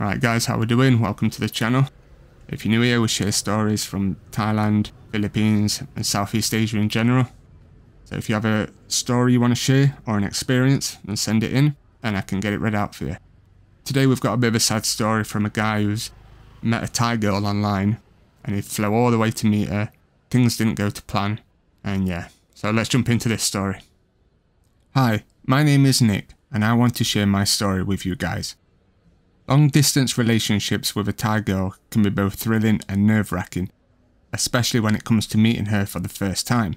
Alright guys, how we doing? Welcome to the channel. If you're new here, we share stories from Thailand, Philippines and Southeast Asia in general. So if you have a story you want to share or an experience, then send it in and I can get it read out for you. Today we've got a bit of a sad story from a guy who's met a Thai girl online and he flew all the way to meet her. Things didn't go to plan and yeah, so let's jump into this story. Hi, my name is Nick and I want to share my story with you guys. Long distance relationships with a Thai girl can be both thrilling and nerve wracking, especially when it comes to meeting her for the first time.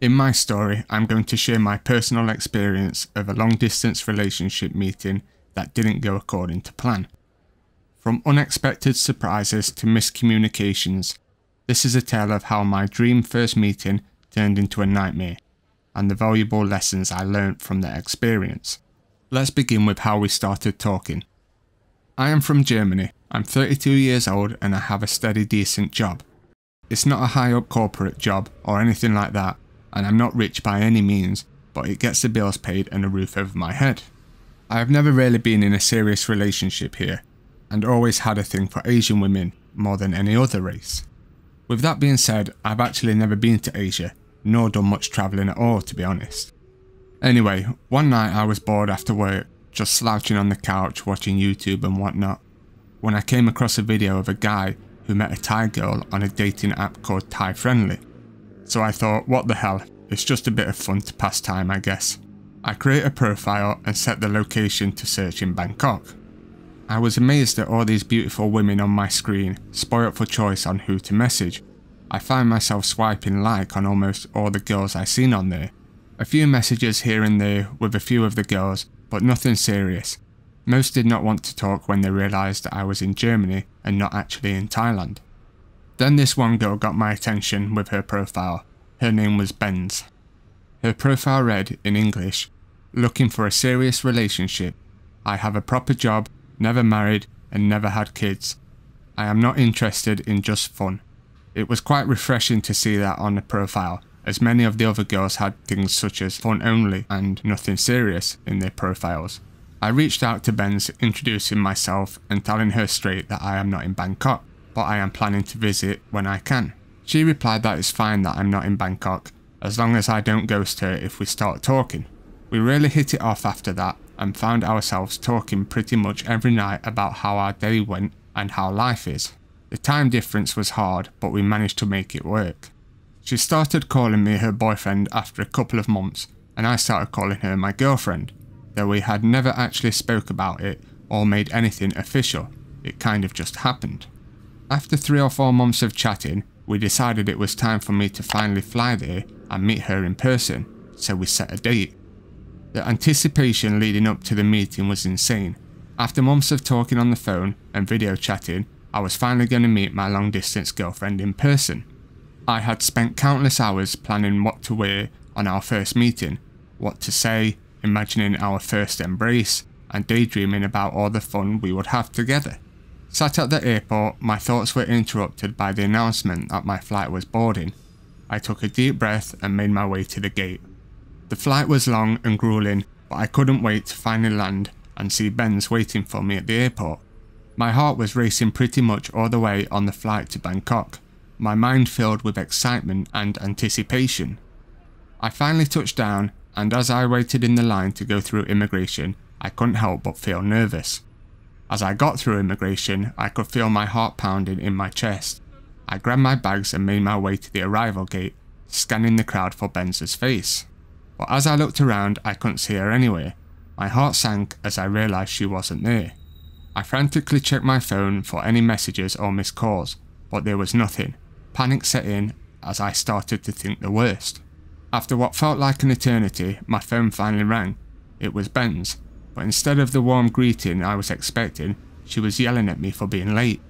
In my story, I'm going to share my personal experience of a long distance relationship meeting that didn't go according to plan. From unexpected surprises to miscommunications, this is a tale of how my dream first meeting turned into a nightmare, and the valuable lessons I learned from that experience. Let's begin with how we started talking. I am from Germany, I'm 32 years old and I have a steady decent job. It's not a high up corporate job or anything like that, and I'm not rich by any means, but it gets the bills paid and a roof over my head. I have never really been in a serious relationship here, and always had a thing for Asian women more than any other race. With that being said, I've actually never been to Asia, nor done much travelling at all to be honest. Anyway, one night I was bored after work, just slouching on the couch watching YouTube and whatnot, when I came across a video of a guy who met a Thai girl on a dating app called Thai Friendly. So I thought, what the hell, it's just a bit of fun to pass time I guess. I create a profile and set the location to search in Bangkok. I was amazed at all these beautiful women on my screen, spoilt for choice on who to message. I find myself swiping like on almost all the girls I seen on there, a few messages here and there with a few of the girls, but nothing serious. Most did not want to talk when they realised that I was in Germany and not actually in Thailand. Then this one girl got my attention with her profile. Her name was Benz. Her profile read, in English, looking for a serious relationship. I have a proper job, never married, and never had kids. I am not interested in just fun. It was quite refreshing to see that on the profile, as many of the other girls had things such as fun only and nothing serious in their profiles. I reached out to Benz introducing myself and telling her straight that I am not in Bangkok, but I am planning to visit when I can. She replied that it's fine that I'm not in Bangkok, as long as I don't ghost her if we start talking. We really hit it off after that and found ourselves talking pretty much every night about how our day went and how life is. The time difference was hard, but we managed to make it work. She started calling me her boyfriend after a couple of months, and I started calling her my girlfriend, though we had never actually spoke about it or made anything official, it kind of just happened. After three or four months of chatting, we decided it was time for me to finally fly there and meet her in person, so we set a date. The anticipation leading up to the meeting was insane. After months of talking on the phone and video chatting, I was finally going to meet my long distance girlfriend in person. I had spent countless hours planning what to wear on our first meeting, what to say, imagining our first embrace, and daydreaming about all the fun we would have together. Sat at the airport, my thoughts were interrupted by the announcement that my flight was boarding. I took a deep breath and made my way to the gate. The flight was long and grueling, but I couldn't wait to finally land and see Benz waiting for me at the airport. My heart was racing pretty much all the way on the flight to Bangkok, my mind filled with excitement and anticipation. I finally touched down, and as I waited in the line to go through immigration, I couldn't help but feel nervous. As I got through immigration, I could feel my heart pounding in my chest. I grabbed my bags and made my way to the arrival gate, scanning the crowd for Benz's face. But as I looked around, I couldn't see her anywhere. My heart sank as I realised she wasn't there. I frantically checked my phone for any messages or missed calls, but there was nothing. Panic set in as I started to think the worst. After what felt like an eternity, my phone finally rang. It was Benz, but instead of the warm greeting I was expecting, she was yelling at me for being late.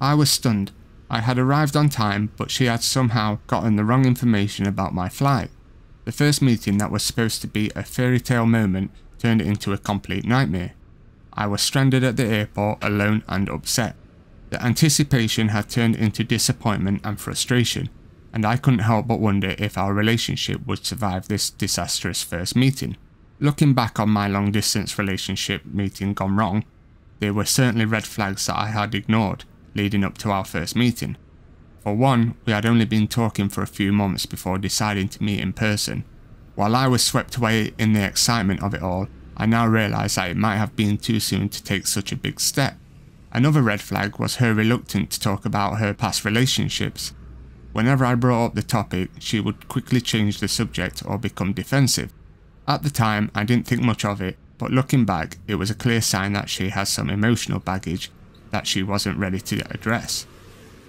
I was stunned. I had arrived on time, but she had somehow gotten the wrong information about my flight. The first meeting that was supposed to be a fairy tale moment turned into a complete nightmare. I was stranded at the airport alone and upset. The anticipation had turned into disappointment and frustration, and I couldn't help but wonder if our relationship would survive this disastrous first meeting. Looking back on my long distance relationship meeting gone wrong, there were certainly red flags that I had ignored leading up to our first meeting. For one, we had only been talking for a few months before deciding to meet in person. While I was swept away in the excitement of it all, I now realise that it might have been too soon to take such a big step. Another red flag was her reluctance to talk about her past relationships. Whenever I brought up the topic, she would quickly change the subject or become defensive. At the time, I didn't think much of it, but looking back, it was a clear sign that she has some emotional baggage that she wasn't ready to address.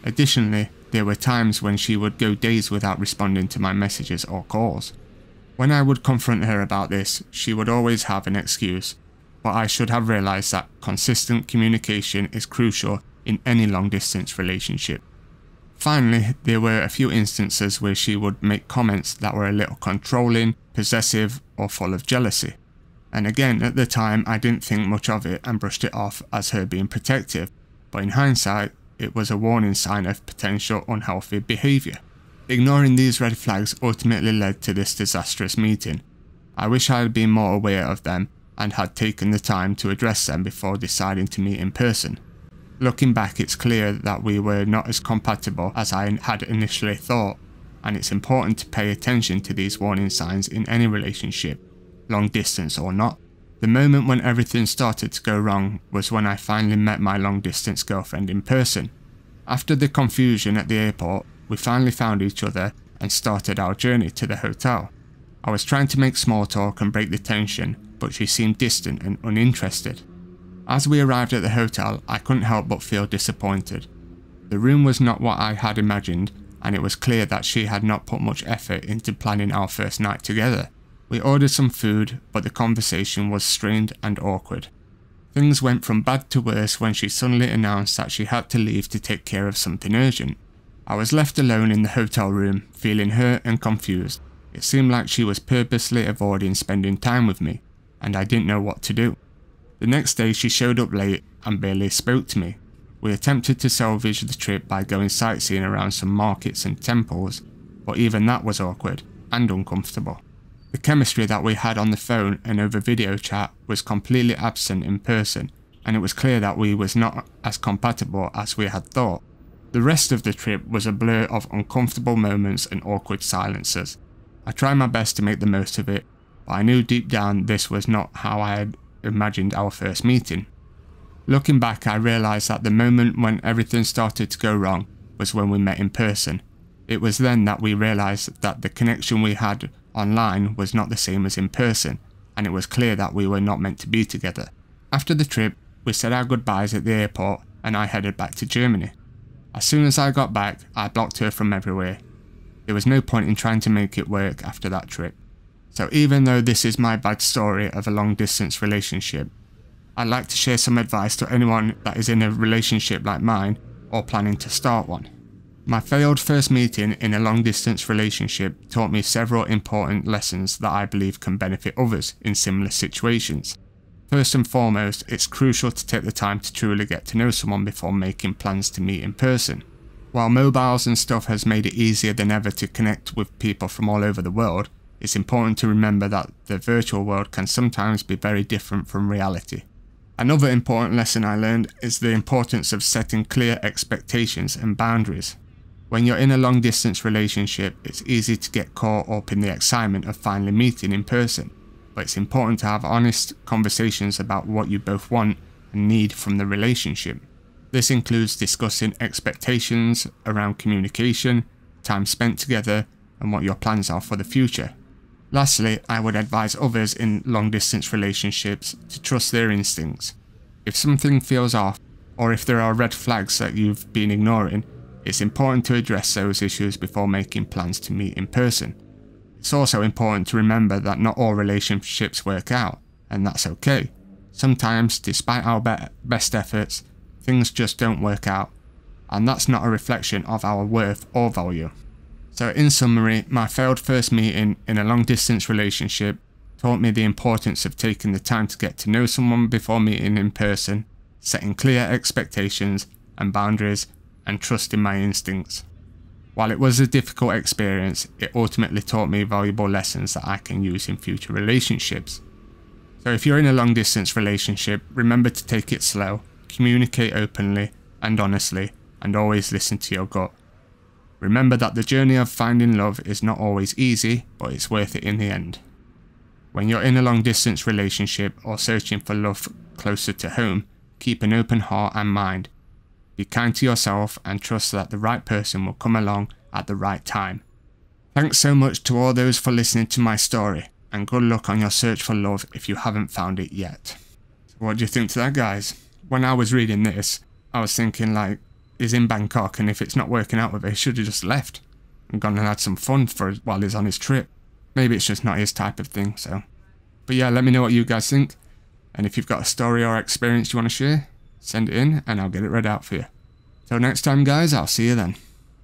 Additionally, there were times when she would go days without responding to my messages or calls. When I would confront her about this, she would always have an excuse, but I should have realised that consistent communication is crucial in any long distance relationship. Finally, there were a few instances where she would make comments that were a little controlling, possessive, or full of jealousy. And again, at the time, I didn't think much of it and brushed it off as her being protective, but in hindsight, it was a warning sign of potential unhealthy behaviour. Ignoring these red flags ultimately led to this disastrous meeting. I wish I had been more aware of them and had taken the time to address them before deciding to meet in person. Looking back, it's clear that we were not as compatible as I had initially thought, and it's important to pay attention to these warning signs in any relationship, long distance or not. The moment when everything started to go wrong was when I finally met my long distance girlfriend in person. After the confusion at the airport, we finally found each other and started our journey to the hotel. I was trying to make small talk and break the tension, but she seemed distant and uninterested. As we arrived at the hotel, I couldn't help but feel disappointed. The room was not what I had imagined, and it was clear that she had not put much effort into planning our first night together. We ordered some food, but the conversation was strained and awkward. Things went from bad to worse when she suddenly announced that she had to leave to take care of something urgent. I was left alone in the hotel room, feeling hurt and confused. It seemed like she was purposely avoiding spending time with me, and I didn't know what to do. The next day she showed up late and barely spoke to me. We attempted to salvage the trip by going sightseeing around some markets and temples, but even that was awkward and uncomfortable. The chemistry that we had on the phone and over video chat was completely absent in person, and it was clear that we was not as compatible as we had thought. The rest of the trip was a blur of uncomfortable moments and awkward silences. I tried my best to make the most of it, but I knew deep down this was not how I had imagined our first meeting. Looking back, I realised that the moment when everything started to go wrong was when we met in person. It was then that we realised that the connection we had online was not the same as in person, and it was clear that we were not meant to be together. After the trip, we said our goodbyes at the airport and I headed back to Germany. As soon as I got back, I blocked her from everywhere. There was no point in trying to make it work after that trip. So even though this is my bad story of a long distance relationship, I'd like to share some advice to anyone that is in a relationship like mine or planning to start one. My failed first meeting in a long distance relationship taught me several important lessons that I believe can benefit others in similar situations. First and foremost, it's crucial to take the time to truly get to know someone before making plans to meet in person. While mobiles and stuff has made it easier than ever to connect with people from all over the world, it's important to remember that the virtual world can sometimes be very different from reality. Another important lesson I learned is the importance of setting clear expectations and boundaries. When you're in a long distance relationship, it's easy to get caught up in the excitement of finally meeting in person, but it's important to have honest conversations about what you both want and need from the relationship. This includes discussing expectations around communication, time spent together, and what your plans are for the future. Lastly, I would advise others in long distance relationships to trust their instincts. If something feels off, or if there are red flags that you've been ignoring, it's important to address those issues before making plans to meet in person. It's also important to remember that not all relationships work out, and that's okay. Sometimes, despite our be best efforts, things just don't work out, and that's not a reflection of our worth or value. So in summary, my failed first meeting in a long distance relationship taught me the importance of taking the time to get to know someone before meeting in person, setting clear expectations and boundaries and trusting my instincts. While it was a difficult experience, it ultimately taught me valuable lessons that I can use in future relationships. So if you're in a long distance relationship, remember to take it slow, communicate openly and honestly, and always listen to your gut. Remember that the journey of finding love is not always easy, but it's worth it in the end. When you're in a long distance relationship or searching for love closer to home, keep an open heart and mind. Be kind to yourself and trust that the right person will come along at the right time. Thanks so much to all those for listening to my story, and good luck on your search for love if you haven't found it yet. So what do you think to that, guys? When I was reading this, I was thinking like, he's in Bangkok, and if it's not working out with her, he should have just left and gone and had some fun for while he's on his trip. Maybe it's just not his type of thing, so. But yeah, let me know what you guys think. And if you've got a story or experience you want to share, send it in and I'll get it read out for you. Till next time, guys, I'll see you then.